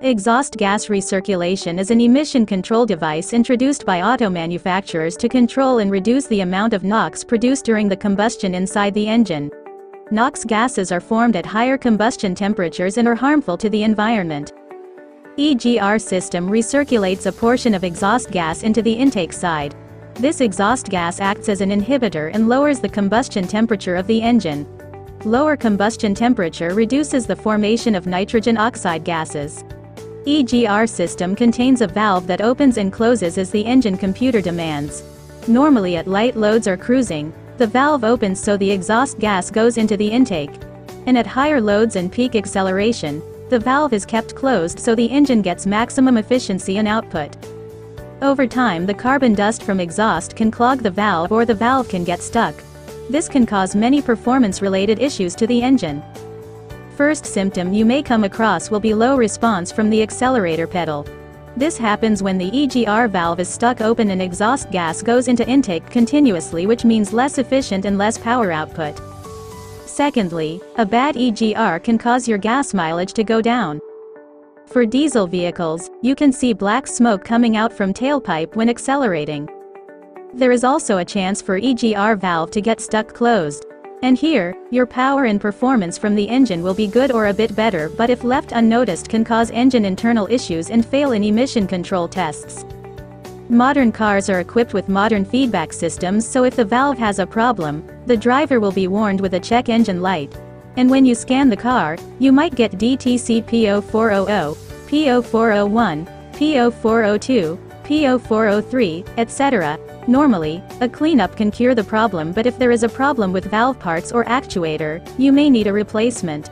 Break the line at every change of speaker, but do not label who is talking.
Exhaust gas recirculation is an emission control device introduced by auto manufacturers to control and reduce the amount of NOx produced during the combustion inside the engine. NOx gases are formed at higher combustion temperatures and are harmful to the environment. EGR system recirculates a portion of exhaust gas into the intake side. This exhaust gas acts as an inhibitor and lowers the combustion temperature of the engine. Lower combustion temperature reduces the formation of nitrogen oxide gases. EGR system contains a valve that opens and closes as the engine computer demands. Normally at light loads or cruising, the valve opens so the exhaust gas goes into the intake. And at higher loads and peak acceleration, the valve is kept closed so the engine gets maximum efficiency and output. Over time the carbon dust from exhaust can clog the valve or the valve can get stuck. This can cause many performance-related issues to the engine. First symptom you may come across will be low response from the accelerator pedal. This happens when the EGR valve is stuck open and exhaust gas goes into intake continuously which means less efficient and less power output. Secondly, a bad EGR can cause your gas mileage to go down. For diesel vehicles, you can see black smoke coming out from tailpipe when accelerating. There is also a chance for EGR valve to get stuck closed. And here, your power and performance from the engine will be good or a bit better but if left unnoticed can cause engine internal issues and fail in emission control tests. Modern cars are equipped with modern feedback systems so if the valve has a problem, the driver will be warned with a check engine light. And when you scan the car, you might get DTC P0400, P0401, P0402, P0403, etc. Normally, a cleanup can cure the problem but if there is a problem with valve parts or actuator, you may need a replacement.